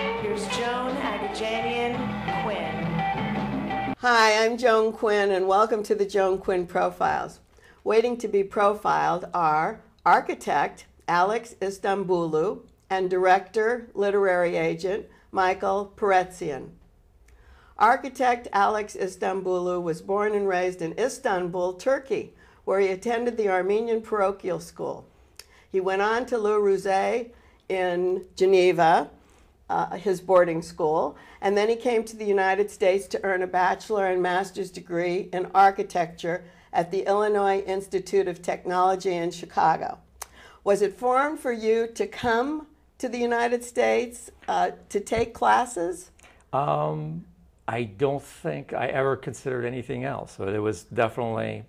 Here's Joan Agajanian Quinn. Hi, I'm Joan Quinn, and welcome to the Joan Quinn Profiles. Waiting to be profiled are architect Aleks Istanbullu and director, literary agent Michael Peretzian. Architect Aleks Istanbullu was born and raised in Istanbul, Turkey, where he attended the Armenian parochial school. He went on to Le Rosey in Geneva, uh, his boarding school, and then he came to the United States to earn a bachelor and master's degree in architecture at the Illinois Institute of Technology in Chicago. Was it foreign for you to come to the United States uh, to take classes? Um, I don't think I ever considered anything else. So it was definitely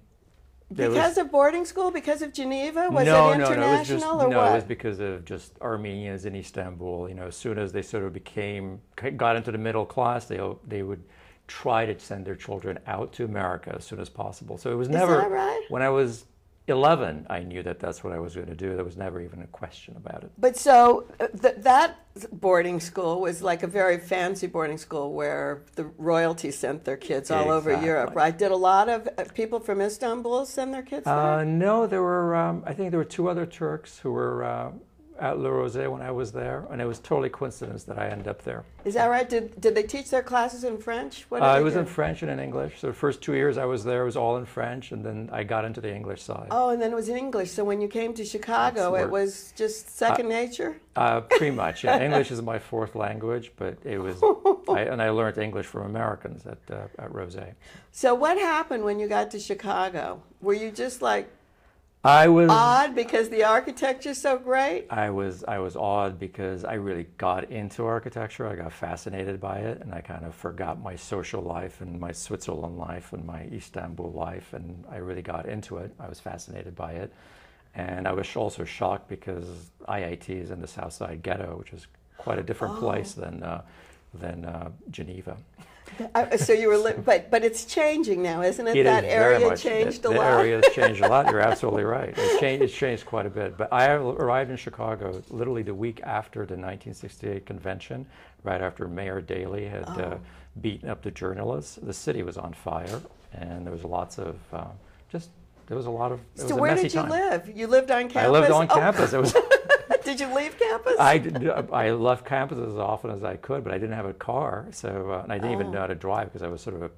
there was- Because of boarding school? Because of Geneva? Was no, it international no, it was just, or no, what? it was because of just Armenians in Istanbul. You know, as soon as they sort of became, got into the middle class, they they would try to send their children out to America as soon as possible. So it was never. that right? When I was 11, I knew that that's what I was going to do. There was never even a question about it. But so uh, th- that boarding school was like a very fancy boarding school where the royalty sent their kids all over Europe, Exactly. right? Did a lot of uh, people from Istanbul send their kids there? Uh, no, there were. Um, I think there were two other Turks who were uh, at Le Rosey when I was there, and it was totally coincidence that I ended up there. Is that right? Did, did they teach their classes in French? What Uh, it was do? in French and in English. So the first two years I was there it was all in French, and then I got into the English side. Oh, and then it was in English. So when you came to Chicago, it was just second nature? Uh, pretty much. Yeah. English is my fourth language, but it was, I, and I learned English from Americans at uh, at Rosey. So what happened when you got to Chicago? Were you just like I was. odd because the architecture's so great? I was I was awed because I really got into architecture. I got fascinated by it, and I kind of forgot my social life and my Switzerland life and my Istanbul life, and I really got into it. I was fascinated by it, and I was also shocked because IIT is in the South Side Ghetto, which is quite a different place than uh, than uh, Geneva. Uh, so you were, li- but but it's changing now, isn't it? It that is area much- changed the, a the lot. area has changed a lot. You're absolutely right. It's changed, it's changed quite a bit. But I arrived in Chicago literally the week after the 1968 convention, right after Mayor Daley had uh, Oh. beaten up the journalists. The city was on fire, and there was lots of uh, just there was a lot of. It was so where did you time. live? You lived on campus. I lived on Oh, campus. It was. did you leave campus? I, did- I left campus as often as I could, but I didn't have a car, so uh, and I didn't Oh. even know how to drive because I was sort of a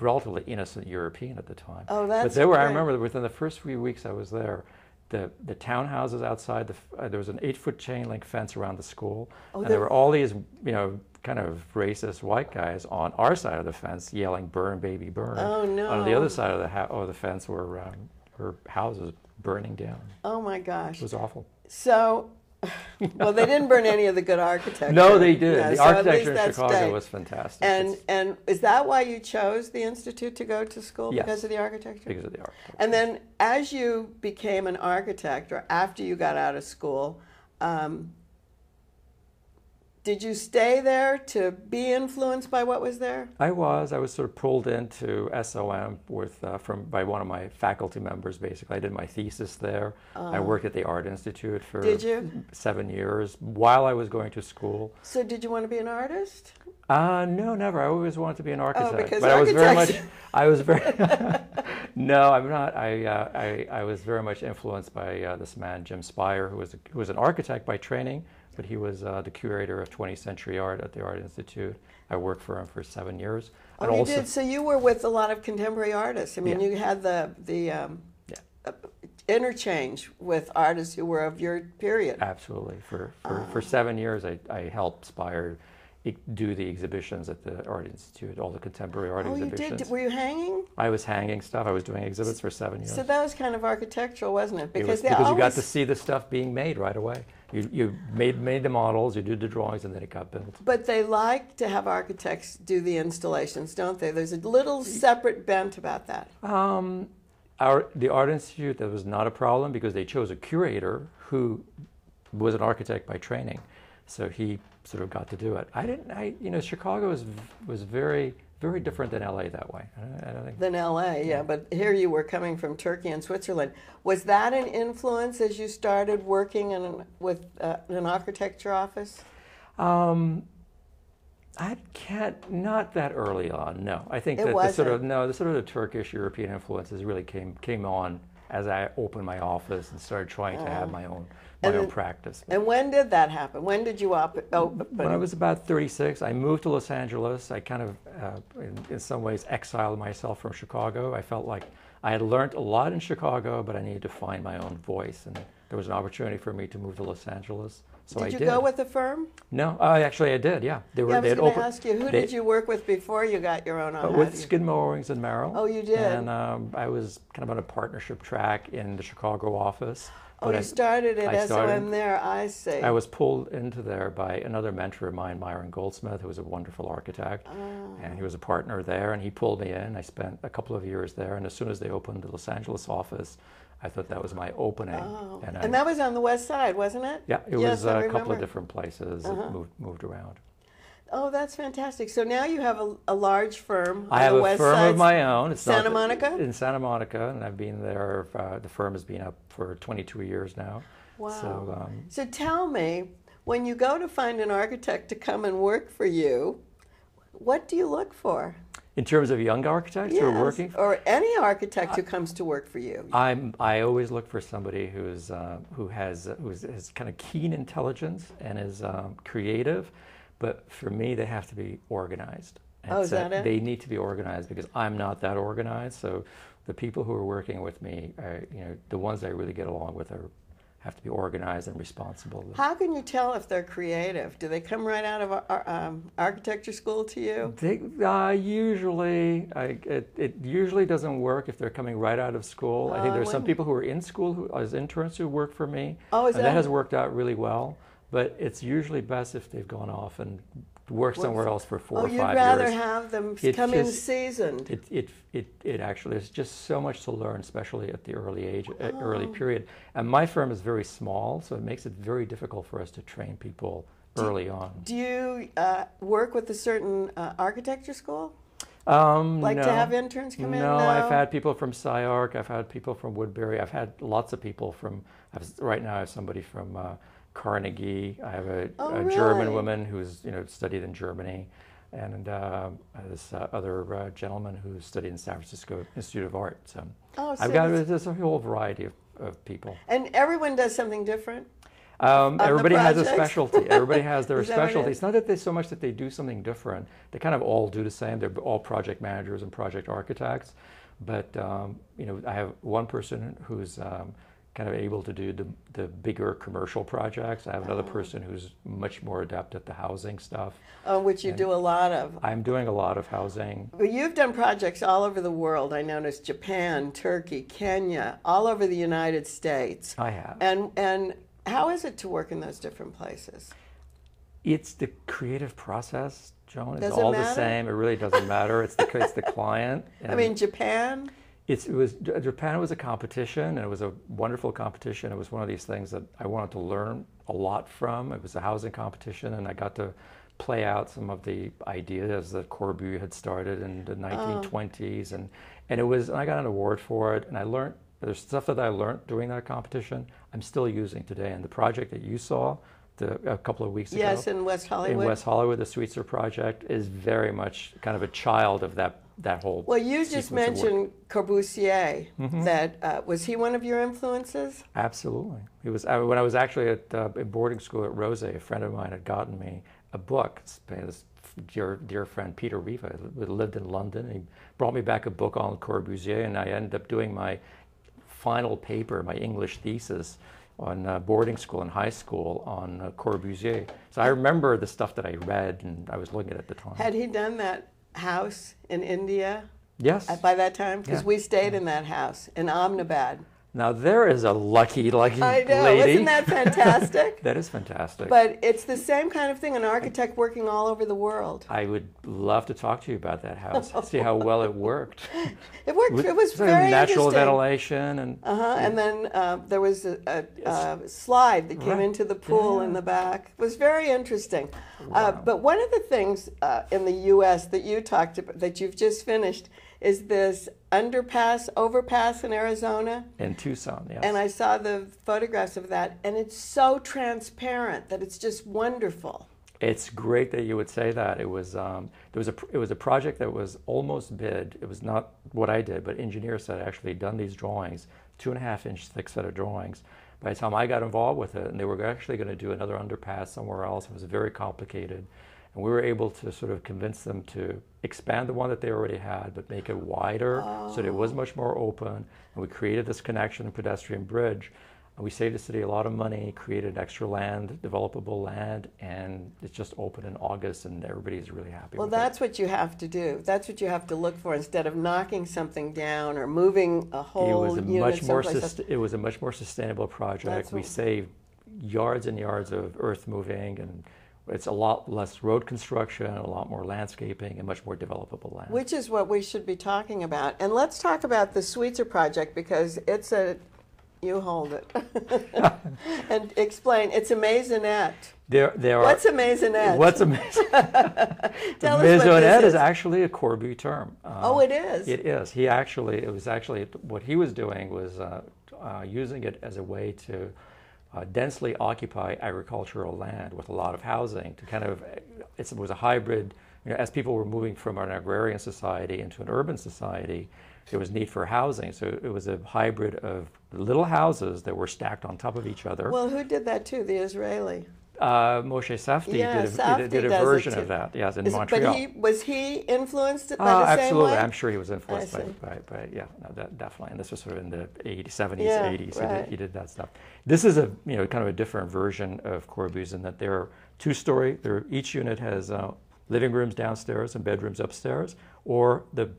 relatively innocent European at the time. Oh, that's But there were. I remember within the first few weeks I was there, the the townhouses outside. The, uh, there was an eight foot chain link fence around the school, and there- were all these you know kind of racist white guys on our side of the fence yelling "Burn, baby, burn!" Oh, no. On the other side of the ha- of the fence were um, were houses burning down. oh my gosh. It was awful. So, well, they didn't burn any of the good architecture. No, they did. Yeah, the so architecture in Chicago stayed. was fantastic. And It's and is that why you chose the institute to go to school Yes. because of the architecture? because of the architecture. And then, as you became an architect, or after you got out of school, um, did you stay there to be influenced by what was there? I was. I was sort of pulled into SOM with uh, from by one of my faculty members. Basically, I did my thesis there. I worked at the Art Institute for Oh. Did you? seven years while I was going to school. So, did you want to be an artist? Uh, no, never. I always wanted to be an architect, Oh, because but I was very much. I was very. no, I'm not. I, uh, I I was very much influenced by uh, this man Jim Speyer, who was a, who was an architect by training, but he was uh, the curator of 20th century art at the Art Institute. I worked for him for seven years. Oh, and you also, did. So you were with a lot of contemporary artists. I mean, Yeah. you had the the um, Yeah. uh, interchange with artists who were of your period. Absolutely. For for, Oh. for seven years, I, I helped Speyer do the exhibitions at the Art Institute, all the contemporary art Oh, you exhibitions. did. Were you hanging? I was hanging stuff. I was doing exhibits for seven years. So that was kind of architectural, wasn't it? It Because was they because you got to see the stuff being made right away. You, you made, made the models, you did the drawings, and then it got built. But they like to have architects do the installations, don't they? There's a little separate bent about that. Um, our, the Art Institute, that was not a problem because they chose a curator who was an architect by training. So he sort of got to do it. I didn't, I, you know, Chicago was, was very, very different than LA that way. I don't, think. Than LA, yeah, but here you were coming from Turkey and Switzerland. Was that an influence as you started working in an, with uh, an architecture office? Um, I can't, not that early on. No, I think It that the sort of wasn't. no, the sort of the Turkish European influences really came came on as I opened my office and started trying to have my own my. And own practice. And when did that happen? When did you op- open? When I was about 36, I moved to Los Angeles. I kind of, uh, in, in some ways, exiled myself from Chicago. I felt like I had learned a lot in Chicago, but I needed to find my own voice. And there was an opportunity for me to move to Los Angeles. So did I you did. go with the firm? No, uh, actually, I did. Yeah, they were. Yeah, I was going to ask you, who they- did you work with before you got your own uh, with Skidmore, Owings and Merrill. Oh, you did? And um, I was kind of on a partnership track in the Chicago office. Oh, you I- started at I started- SOM there, I see. I was pulled into there by another mentor of mine, Myron Goldsmith, who was a wonderful architect. Ah. And he was a partner there, and he pulled me in. I spent a couple of years there, and as soon as they opened the Los Angeles office, I thought that was my opening. Oh. And, I, And that was on the west side, wasn't it? yeah, it Yes, was I uh, a couple of different places Uh-huh. that moved, moved around. Oh, that's fantastic. So now you have a, a large firm on I have the a west firm of my own. It's Santa Monica? In Santa Monica, and I've been there. Uh, the firm has been up for 22 years now. Wow. So, um, So tell me, when you go to find an architect to come and work for you, what do you look for? in terms of young architects who are Yes, working, or any architect who comes to work for you. I'm, I always look for somebody who's, uh, who has, who's, has kind of keen intelligence and is um, creative, but for me, they have to be organized. And Oh, is that it? They need to be organized because I'm not that organized. So the people who are working with me, are, you know, the ones I really get along with are, have to be organized and responsible. How can you tell if they're creative? Do they come right out of um, architecture school to you? They, uh, usually, I, it, it usually doesn't work if they're coming right out of school. I Oh, think I there's some people who are in school who, as interns who work for me. Oh, is and that- has worked out really well. But it's usually best if they've gone off and worked somewhere else for four oh, or five years. you'd rather years. have them It come in seasoned. It, it, it, it actually, there's just so much to learn, especially at the early age, uh, early Oh. period. And my firm is very small, so it makes it very difficult for us to train people early on. Do you uh, work with a certain uh, architecture school? Um, Like no. to have interns come in? No, I've had people from SCI-Arc. I've had people from Woodbury. I've had lots of people from. I've, right now, I have somebody from uh, Carnegie. I have a, Oh, a German woman who's you know studied in Germany, and uh, this uh, other uh, gentleman who studied in San Francisco Institute of Art. So Oh, so I've got there's a whole variety of, of people. And everyone does something different. Um, everybody has a specialty. Everybody has their what it specialty. It's not that they so much that they do something different. They kind of all do the same. They're all project managers and project architects. But um, you know, I have one person who's um, kind of able to do the, the bigger commercial projects. I have another Oh. person who's much more adept at the housing stuff. uh, which you do a lot of. I'm doing a lot of housing. Well, you've done projects all over the world. I noticed Japan, Turkey, Kenya, all over the United States. I have. And and how is it to work in those different places? It's the creative process, Joan. It's Does it all the same. It really doesn't matter. It's the it's the client. I mean, Japan. It's, it was Japan was a competition, and it was a wonderful competition. It was one of these things that I wanted to learn a lot from. It was a housing competition, and I got to play out some of the ideas that Corbu had started in the 1920s, and and it was. And I got an award for it, and I learned. There's stuff that I learned during that competition. I'm still using today, and the project that you saw the, a couple of weeks Yes, ago Yes, in West Hollywood. in. West Hollywood, the Sweetser project is very much kind of a child of that that whole. well, you just sequence of work. Mm-hmm. mentioned Corbusier. That uh, was he one of your influences? Absolutely. He was I, when I was actually at uh, in boarding school at Rosey. A friend of mine had gotten me a book. This dear dear friend Peter Riva, who lived in London. He brought me back a book on Corbusier, and I ended up doing my final paper, my English thesis. On uh, boarding school and high school on uh, Corbusier, so I remember the stuff that I read and I was looking at at the time. Had he done that house in India yes, at- by that time? Because Yeah. we stayed in that house in Ahmedabad. Now there is a lucky, lucky I know, lady. isn't that fantastic? that is fantastic. but it's the same kind of thing, an architect working all over the world. I would love to talk to you about that house. See how well it worked. It worked, it was very natural interesting. ventilation and Uh-huh. And then uh, there was a, a, a slide that came Right. into the pool in the back. It was very interesting. Uh, but one of the things uh, in the U.S. that you talked about, that you've just finished, is this underpass, overpass in Arizona. in Tucson. Yes. And I saw the photographs of that, and it's so transparent that it's just wonderful. It's great that you would say that. It was um, there was a it was a project that was almost bid. It was not what I did, but engineers had actually done these drawings, two and a half inch thick set of drawings. By the time I got involved with it, and they were actually going to do another underpass somewhere else, it was very complicated, and we were able to sort of convince them to expand the one that they already had, but make it wider so that it was much more open. And we created this connection and pedestrian bridge. And we saved the city a lot of money, created extra land, developable land, and it's just open in August, and everybody's really happy Well, that's what you have to do. That's what you have to look for instead of knocking something down or moving a it. It whole was a much more sus- it was a much more sustainable project. That's we saved yards and yards of earth moving, and it's a lot less road construction, a lot more landscaping, and much more developable land. Which is what we should be talking about. And let's talk about the Sweetser project because it's a, you hold it. and explain, it's a maisonette. there, there are. What's a maisonette? What's a amazing? Tell us what this is is. actually a Corbu term. Uh, Oh, it is? It is. He actually, it was actually what he was doing was uh, uh, using it as a way to uh, densely occupy agricultural land with a lot of housing to kind of. It was a hybrid. You know, as people were moving from an agrarian society into an urban society, there was need for housing. So it was a hybrid of little houses that were stacked on top of each other. Well, who did that too? The Israeli. Uh, Moshe Safdie Yeah, did, a, Safdie did, a- did a version of that. Yes, in Is- Montreal. But he was he influenced by Oh, the same absolutely. I'm sure he was influenced by, by, by, yeah, no, that, definitely. And this was sort of in the 80s, 70s, Yeah, 80s. He, did, he did that stuff. This is a, you know, kind of a different version of Corbu's in that they're two-story. Each unit has uh, living rooms downstairs and bedrooms upstairs, or the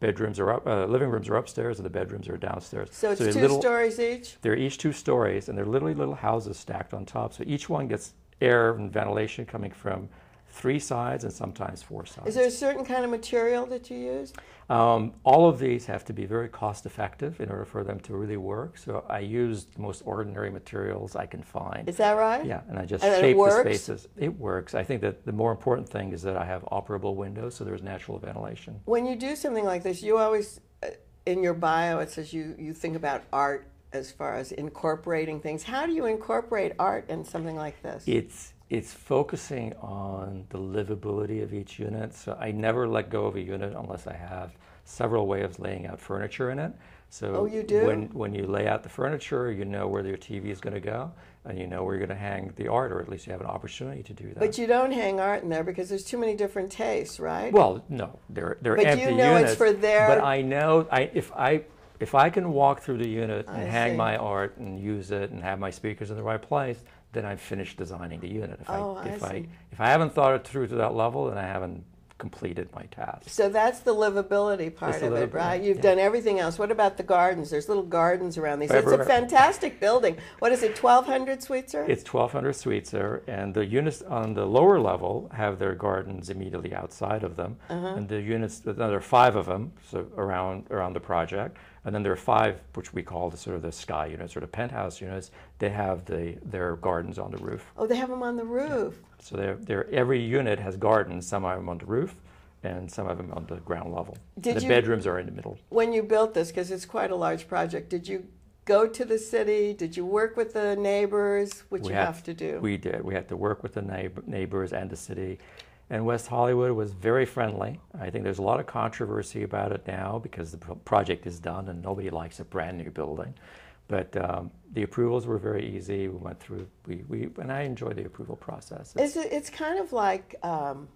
bedrooms are up, uh, living rooms are upstairs and the bedrooms are downstairs. So it's they're two little- stories each? They're each two stories, and they're literally little houses stacked on top. So each one gets air and ventilation coming from three sides and sometimes four sides. Is there a certain kind of material that you use? Um, all of these have to be very cost effective in order for them to really work. So I used the most ordinary materials I can find. Is that right? yeah, and I just And the spaces. It works. I think that the more important thing is that I have operable windows, so there's natural ventilation. When you do something like this, you always, uh, in your bio, it says you, you think about art as far as incorporating things. How do you incorporate art in something like this? It's it's focusing on the livability of each unit. So I never let go of a unit unless I have several ways of laying out furniture in it. So Oh, you do? when when you lay out the furniture, you know where your TV is going to go, and you know where you're going to hang the art, or at least you have an opportunity to do that. But you don't hang art in there because there's too many different tastes, right? well, no, they're they're But you empty know it's units. for their- But I know I if I if I can walk through the unit and I hang see. my art and use it and have my speakers in the right place, then I've finished designing the unit. If Oh, I I if I see. if I haven't thought it through to that level, then I haven't completed my task. So that's the livability part of it, right? You've yeah. done everything else. What about the gardens? There's little gardens around these. It's a fantastic building. What is it, 1,200 Sweetser? It's 1,200 Sweetser, and the units on the lower level have their gardens immediately outside of them. Uh-huh. And the units, there are five of them, so around around the project. And then there are five, which we call the sort of the sky units or the penthouse units. They have the their gardens on the roof. oh, they have them on the roof. So they're, they're, every unit has gardens. Some of them on the roof, and some of them on the ground level. Did the you- bedrooms are in the middle. When you built this, because it's quite a large project, did you go to the city? Did you work with the neighbors, which We you had- have to do? We did. We had to work with the neighbor, neighbors and the city. And West Hollywood was very friendly. I think there's a lot of controversy about it now because the project is done and nobody likes a brand new building. But um, the approvals were very easy. We went through, we, we, and I enjoy the approval process. It's- Is it's kind of like um,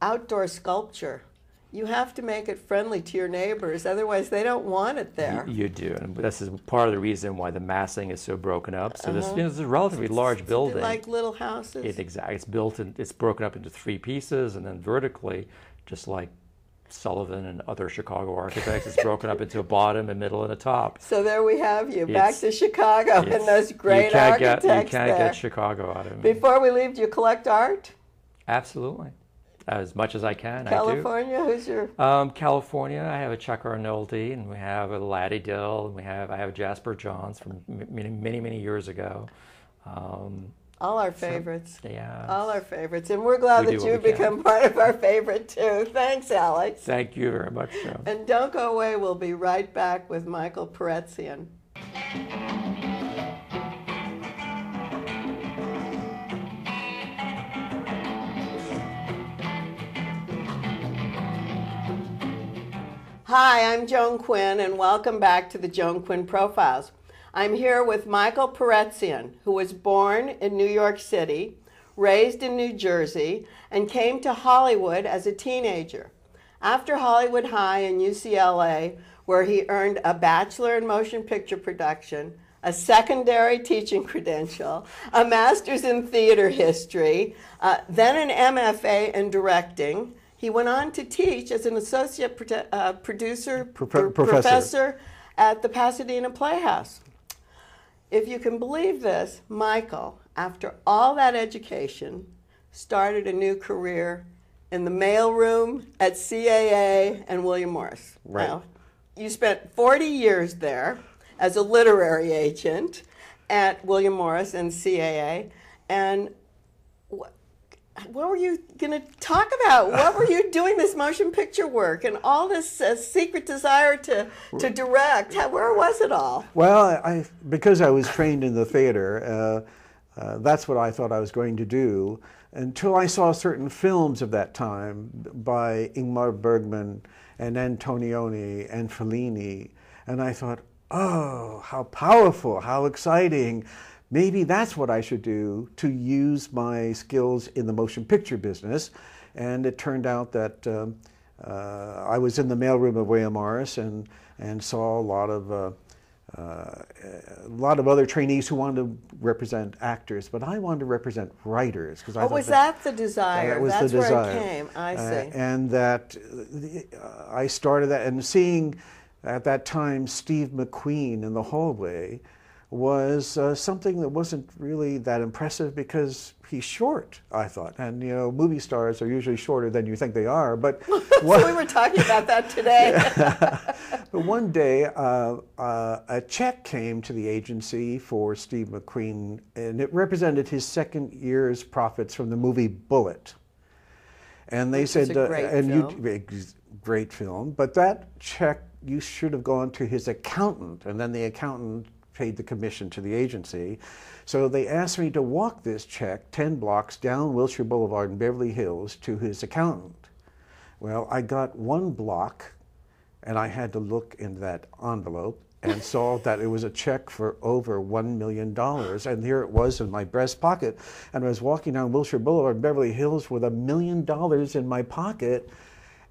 outdoor sculpture. You have to make it friendly to your neighbors, otherwise they don't want it there. You, you do, and this is part of the reason why the massing is so broken up. So this, you know, this is a relatively large building. Uh-huh. Like little houses. It exactly. It's built and It's broken up into three pieces, and then vertically, just like Sullivan and other Chicago architects. It's broken up into a bottom, a middle, and a top. So there we have you, back It's- to Chicago and those great you can't architects get, You can't there. get Chicago out of me. Before we leave, do you collect art? Absolutely. As much as I can, California, who's your Um, California, I have a Chuck Arnoldi, and we have a Laddie Dill, and we have I have Jasper Johns from many, many, many years ago. Um, all our favorites? yeah. All our favorites, and we're glad We that you've become part of our favorite too. Thanks, Aleks. Thank you very much, Joe. And don't go away. We'll be right back with Michael Peretzian. Hi, I'm Joan Quinn, and welcome back to the Joan Quinn Profiles. I'm here with Michael Peretzian, who was born in New York City, raised in New Jersey, and came to Hollywood as a teenager. After Hollywood High and UCLA, where he earned a bachelor in motion picture production, a secondary teaching credential, a master's in theater history, uh, then an MFA in directing. He went on to teach as an associate prote- uh, producer, Profe- pr- professor. at the Pasadena Playhouse. If you can believe this, Michael, after all that education, started a new career in the mailroom at CAA and William Morris. Right. Now, you spent 40 years there as a literary agent at William Morris and CAA. And what were you going to talk about? What were you doing this motion picture work and all this uh, secret desire to, to direct? How, where was it all? Well, I because I was trained in the theater, uh, uh, that's what I thought I was going to do until I saw certain films of that time by Ingmar Bergman and Antonioni and Fellini, and I thought, oh, how powerful, how exciting. Maybe that's what I should do to use my skills in the motion picture business. And it turned out that um, uh, I was in the mailroom of William Morris and, and saw a lot of uh, uh, a lot of other trainees who wanted to represent actors, but I wanted to represent writers because I Oh, was that the desire? that was That's the where it came. I see. and that uh, I started that, and seeing at that time Steve McQueen in the hallway was uh, something that wasn't really that impressive because he's short, I thought. And, you know, movie stars are usually shorter than you think they are. But so we were talking about that today. but one day, uh, uh, a check came to the agency for Steve McQueen, and it represented his second year's profits from the movie Bullitt. And they Which said, and film. you, great film, but that check you should have gone to his accountant, and then the accountant paid the commission to the agency. So they asked me to walk this check 10 blocks down Wilshire Boulevard in Beverly Hills to his accountant. Well, I got one block and I had to look in that envelope and saw that it was a check for over $1 million. And here it was in my breast pocket. And I was walking down Wilshire Boulevard in Beverly Hills with a million dollars in my pocket.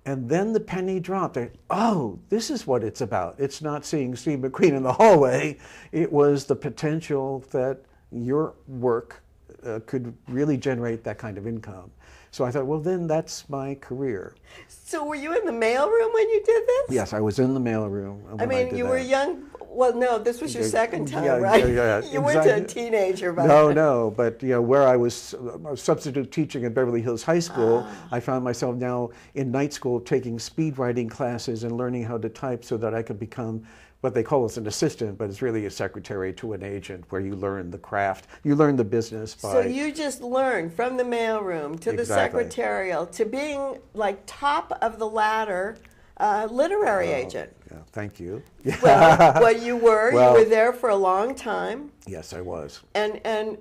And then the penny dropped. I, oh, this is what it's about. It's not seeing Steve McQueen in the hallway. It was the potential that your work uh, could really generate that kind of income. So I thought, well, then that's my career. so were you in the mailroom when you did this? Yes, I was in the mailroom. I mean, did you were young. Well, no, this was your second time, yeah, right? yeah, yeah, you weren't a exactly. teenager, but No, no, but you know where I was uh, substitute teaching at Beverly Hills High School, Ah. I found myself now in night school taking speed writing classes and learning how to type so that I could become what they call as an assistant, but it's really a secretary to an agent where you learn the craft, you learn the business by. So you just learn from the mailroom to the secretarial to being like top of the ladder uh, literary agent. yeah, thank you. Well, well, you were. Well- you were there for a long time, yes, I was. and and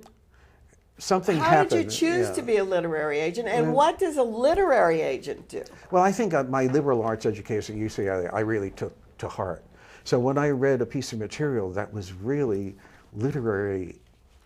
Something how happened. did you choose yeah. to be a literary agent? And what does a literary agent do? Well, I think uh, my liberal arts education at UCLA, I really took to heart. So when I read a piece of material that was really literary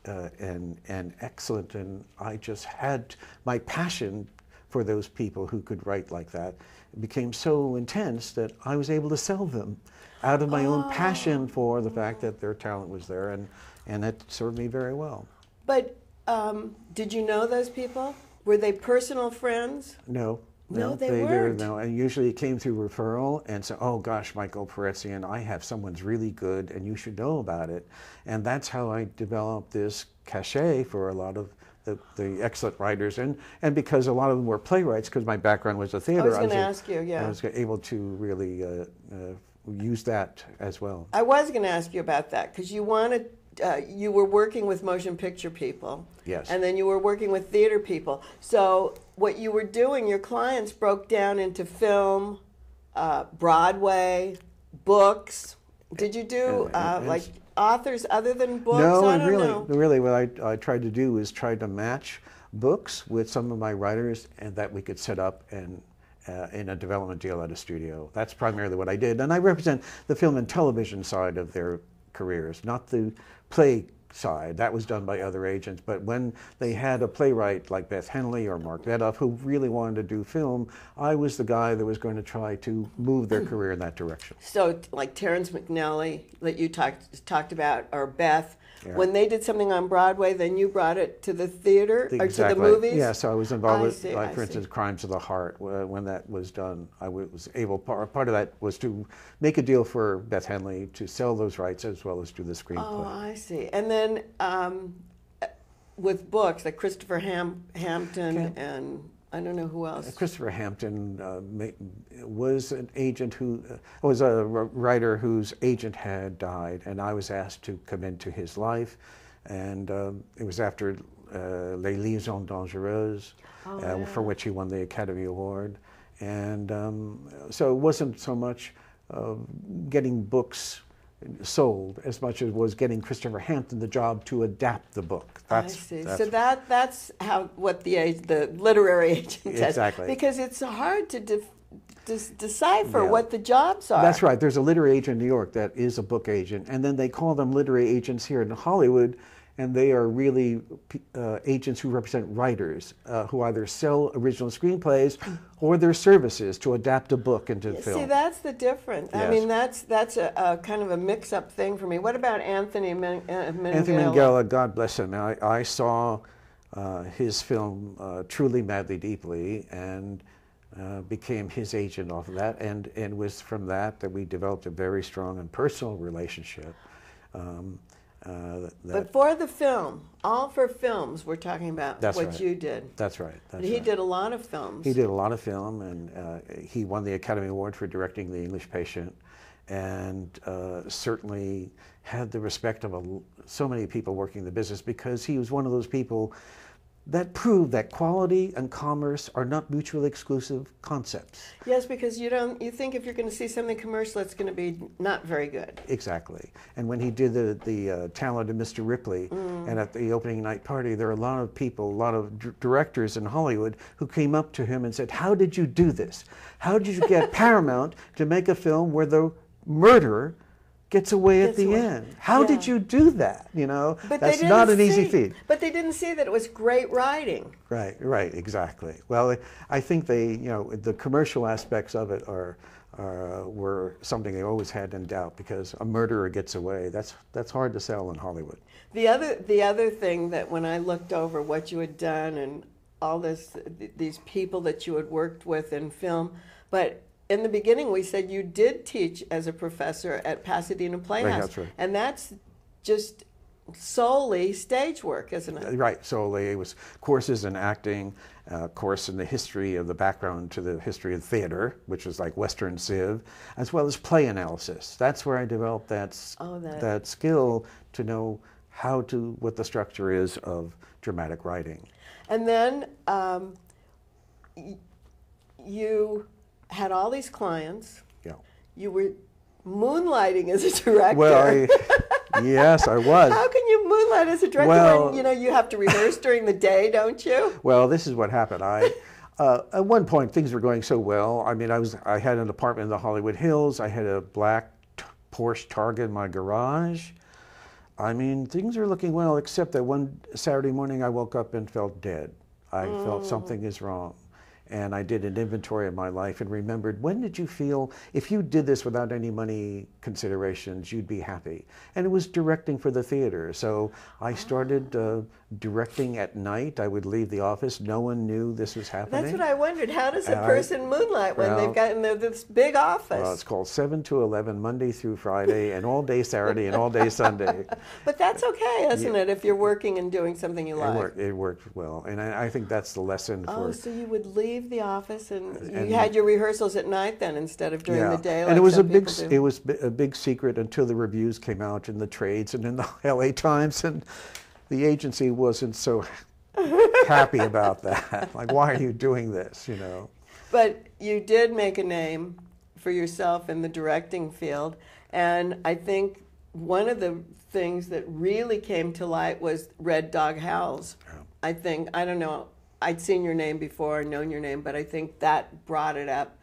uh, and, and excellent, and I just had my passion for those people who could write like that became so intense that I was able to sell them out of my own passion for the fact that their talent was there, and, and it served me very well. But um, did you know those people? Were they personal friends? No, No, they they're- weren't. no, and usually it came through referral and so, oh gosh, Michael Peretzian, I have someone's really good and you should know about it. And that's how I developed this cachet for a lot of the, the excellent writers. And, and because a lot of them were playwrights, because my background was a theater, I was gonna ask you, yeah. I was able to really uh, uh, use that as well. I was going to ask you about that because you wanted, uh, you were working with motion picture people. Yes. And then you were working with theater people. So what you were doing, your clients broke down into film, uh, Broadway, books. Did you do uh, like authors other than books? No, I don't really, know. really, what I, I tried to do is try to match books with some of my writers, and that we could set up and uh, in a development deal at a studio. That's primarily what I did, and I represent the film and television side of their careers, not the play side. That was done by other agents. But when they had a playwright like Beth Henley or Mark Medoff who really wanted to do film, I was the guy that was going to try to move their career in that direction. So, like Terrence McNally that you talked talked about, or Beth, Yeah. when they did something on Broadway, then you brought it to the theater or to the Exactly. movies. Yeah, so I was involved I with, see, like, I for see. instance, Crimes of the Heart. When that was done, I was able. Part, part of that was to make a deal for Beth Henley to sell those rights as well as do the screenplay. Oh. I see. And then um, with books like Christopher Ham- Hampton Okay. and I don't know who else. Christopher Hampton uh, was an agent who uh, was a writer whose agent had died, and I was asked to come into his life, and um, it was after uh, Les Liaisons Dangereuses, Oh, uh, yeah. for which he won the Academy Award, and um, so it wasn't so much uh, getting books sold as much as was getting Christopher Hampton the job to adapt the book. That's, I see. that's so that that's how what the the literary agent does. Exactly. Because it's hard to def- dis- decipher Yeah. what the jobs are. That's right. There's a literary agent in New York that is a book agent, and then they call them literary agents here in Hollywood, and they are really uh, agents who represent writers uh, who either sell original screenplays or their services to adapt a book into film. See, that's the difference. I mean, that's that's a, a kind of a mix-up thing for me. What about Anthony uh, Anthony Minghella, God bless him. I, I saw uh, his film uh, Truly, Madly, Deeply, and uh, became his agent off of that. And and was from that that we developed a very strong and personal relationship. Um, uh, But for the film, all for films, we're talking about That's what right. you did. that's right. That's he right. did a lot of films. He did a lot of film, and uh, he won the Academy Award for directing The English Patient, and uh, certainly had the respect of a, so many people working in the business because he was one of those people that prove that quality and commerce are not mutually exclusive concepts. Yes, because you don't. You think if you're going to see something commercial, it's going to be not very good. Exactly. And when he did the, the uh, Talented Mr. Ripley, and at the opening night party, there are a lot of people, a lot of d- directors in Hollywood who came up to him and said, How did you do this? How did you get Paramount to make a film where the murderer gets away at the away. end? How did you do that? You know, But that's not an easy feat. But they didn't see that it was great writing. Right, right, exactly. Well, I think they, you know, the commercial aspects of it are, are were something they always had in doubt because a murderer gets away. That's that's hard to sell in Hollywood. The other, the other thing that when I looked over what you had done and all this, th- these people that you had worked with in film, but in the beginning we said you did teach as a professor at Pasadena Playhouse, that's right. and that's just solely stage work, isn't it? Right. So it was courses in acting, uh, course in the history of the background to the history of theater, which was like Western Civ, as well as play analysis. That's where I developed that Oh, that- that skill to know how to what the structure is of dramatic writing. And then um, y- you had all these clients. Yeah. You were moonlighting as a director. Well, I, yes, I was. How can you moonlight as a director Well- when you know you have to rehearse during the day, don't you? Well, this is what happened. I, uh, at one point, things were going so well. I mean, I was I had an apartment in the Hollywood Hills. I had a black t- Porsche Targa in my garage. I mean, things are looking well, except that one Saturday morning I woke up and felt dead. I felt something is wrong, and I did an inventory of my life and remembered when did you feel if you did this without any money considerations, you'd be happy? And it was directing for the theater. So I started uh, directing at night. I would leave the office. No one knew this was happening. That's what I wondered. How does a And I- person moonlight when well- they've got in the- this big office? Well, it's called 7 to 11, Monday through Friday, and all day Saturday and all day Sunday. but that's okay, isn't it, if you're working and doing something you It like? worked, it worked well. And I, I think that's the lesson Oh, for. so you would leave the office and you And- had your rehearsals at night then instead of during the day? and it was a big, do? it was a big secret until the reviews came out in the trades and in the LA Times, and the agency wasn't so happy about that. Like, why are you doing this? You know. But you did make a name for yourself in the directing field, and I think one of the things that really came to light was Red Dog Howls. I think I don't know. I'd seen your name before, known your name, but I think that brought it up.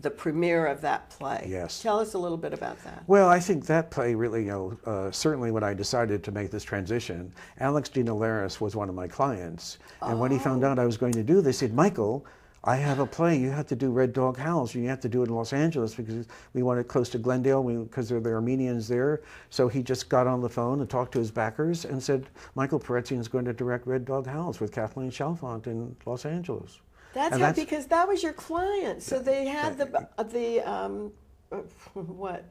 The premiere of that play. Yes. Tell us a little bit about that. Well, I think that play really, you know, uh, certainly when I decided to make this transition, Alex Dinelaris was one of my clients. And when he found out I was going to do this, he said, Michael, I have a play. You have to do Red Dog Howls. You have to do it in Los Angeles because we want it close to Glendale because there are the Armenians there. So he just got on the phone and talked to his backers and said, Michael Peretzian is going to direct Red Dog Howls with Kathleen Chalfant in Los Angeles. That's how that's- because that was your client. So they had the uh, the um, what?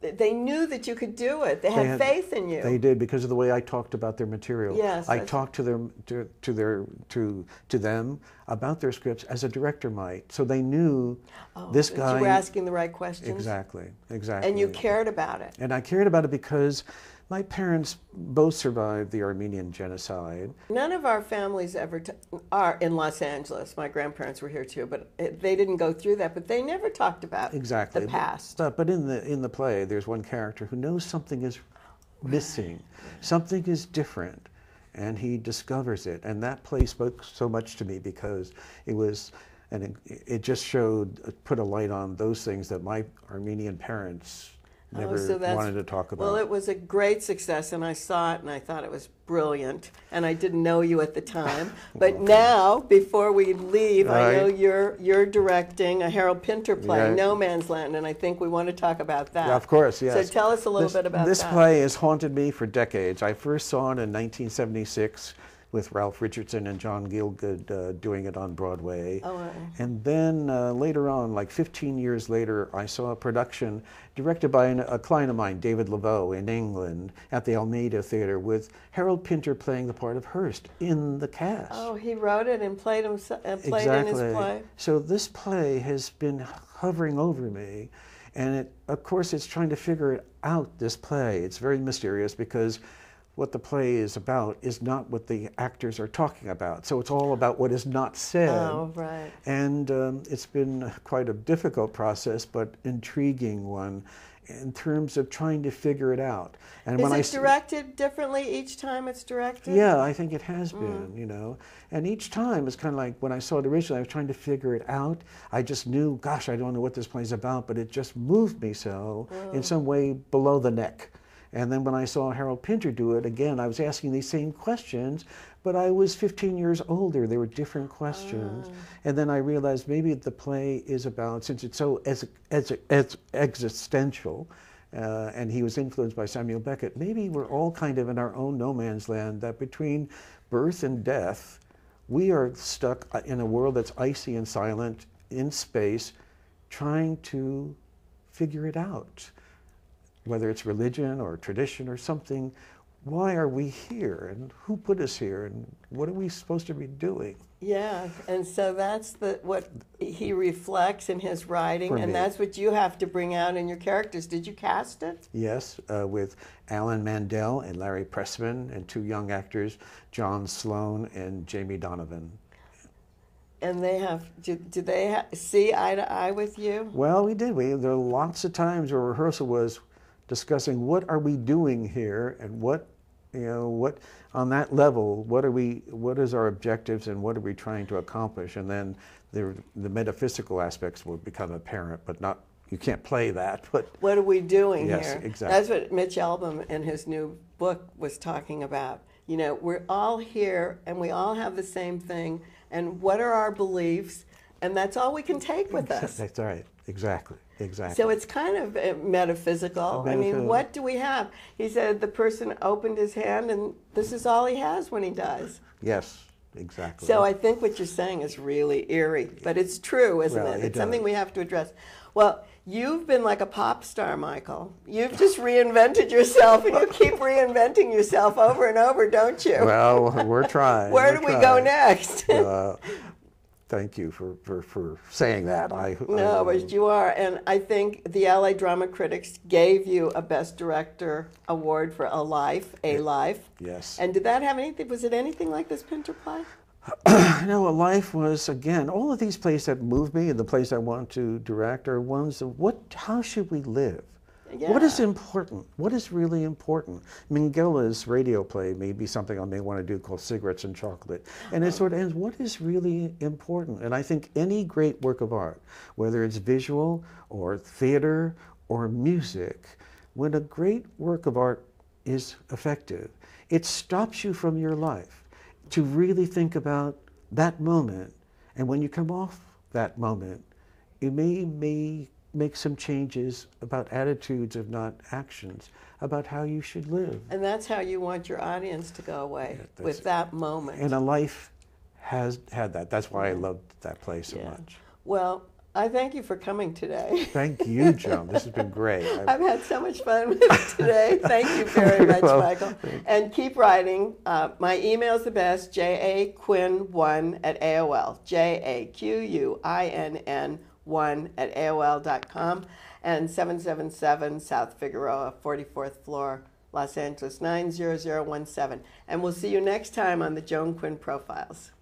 They knew that you could do it. They had, They had- faith in you. They did because of the way I talked about their material. Yes, I talked to them to, to their to to them about their scripts as a director might. So they knew oh, this guy You were asking the right questions. exactly exactly. And you cared about it. And I cared about it because my parents both survived the Armenian genocide. None of our families ever t- are in Los Angeles. My grandparents were here too, but it, they didn't go through that. But they never talked about Exactly. the past. But, but in the in the play, there's one character who knows something is missing, something is different, and he discovers it. And that play spoke so much to me because it was, and it, it just showed, put a light on those things that my Armenian parents Oh, never Oh, so that's- wanted to talk about. Well, it was a great success, and I saw it, and I thought it was brilliant. And I didn't know you at the time, but now, before we leave, I know Right. you're you're directing a Harold Pinter play, Right. No Man's Land, and I think we want to talk about that. Yeah, of course, yes. So tell us a little this, bit about that. this that. play has haunted me for decades. I first saw it in 1976 with Ralph Richardson and John Gielgud uh, doing it on Broadway. Oh, wow. And then uh, later on, like 15 years later, I saw a production directed by an, a client of mine, David Leveaux, in England at the Almeida Theater with Harold Pinter playing the part of Hirst in the cast. Oh, he wrote it and played him and played in his play. So this play has been hovering over me, and it, of course, it's trying to figure it out. This play, it's very mysterious because what the play is about is not what the actors are talking about. So it's all about what is not said. Oh, right. And um, it's been quite a difficult process, but intriguing one in terms of trying to figure it out. And Is I it s- directed differently each time it's directed? yeah, I think it has Mm. been, you know. And each time it's kind of like when I saw it originally, I was trying to figure it out. I just knew, gosh, I don't know what this play's about, but it just moved me so Mm. in some way below the neck. And then when I saw Harold Pinter do it again, I was asking these same questions, but I was 15 years older. There were different questions. Ah. And then I realized maybe the play is about, since it's so as, as, as existential, uh, and he was influenced by Samuel Beckett, maybe we're all kind of in our own no man's land that between birth and death, we are stuck uh, in a world that's icy and silent in space, trying to figure it out. Whether it's religion or tradition or something, why are we here and who put us here and what are we supposed to be doing? Yeah, and so that's the what he reflects in his writing, For and me. that's what you have to bring out in your characters. Did you cast it? Yes, uh, with Alan Mandell and Larry Pressman and two young actors, John Sloan and Jamie Donovan. And they have. Did, did they ha- see eye to eye with you? Well, we did. We there were lots of times where rehearsal was discussing what are we doing here and what you know what on that level what are we what is our objectives and what are we trying to accomplish and then the the metaphysical aspects will become apparent but not you can't play that but What are we doing Yes, here? exactly. That's what Mitch Albom in his new book was talking about. You know, we're all here and we all have the same thing. And what are our beliefs? and that's all we can take with us. That's right. Exactly. Exactly. So it's kind of uh, metaphysical. I mean, what do we have? He said the person opened his hand, and this is all he has when he dies. yes. Exactly. So I think what you're saying is really eerie, but it's true, isn't Well, it? it It's something we have to address. Well, you've been like a pop star, Michael. You've just reinvented yourself, and you keep reinventing yourself over and over, don't you? well, we're trying. Where we're do we go next? uh, thank you for, for, for saying that. I, No, I, but um, you are. And I think the LA Drama Critics gave you a Best Director award for A Life, A Life. yes. And did that have anything, was it anything like this Pinter play? Know, a life was again all of these plays that move me and the plays I want to direct are ones of what how should we live? What is important? What is really important? Minghella's radio play may be something I may want to do called Cigarettes and Chocolate. And it uh-huh. sort of ends what is really important? And I think any great work of art, whether it's visual or theater or music, when a great work of art is effective, it stops you from your life to really think about that moment. And when you come off that moment, it may, may make some changes about attitudes, if not actions, about how you should live. And that's how you want your audience to go away that's with it. that moment. And a life has had that. That's why I loved that play so Yeah. much. well, I thank you for coming today. Thank you, Joan. This has been great. I- I've had so much fun with it today. Thank you very much, Well, Michael. And keep writing. Uh, my email's the best, jaquinn1 at AOL. J A Q U I N N 1 at AOL.com. And 777 South Figueroa, 44th floor, Los Angeles 90017. And we'll see you next time on the Joan Quinn Profiles.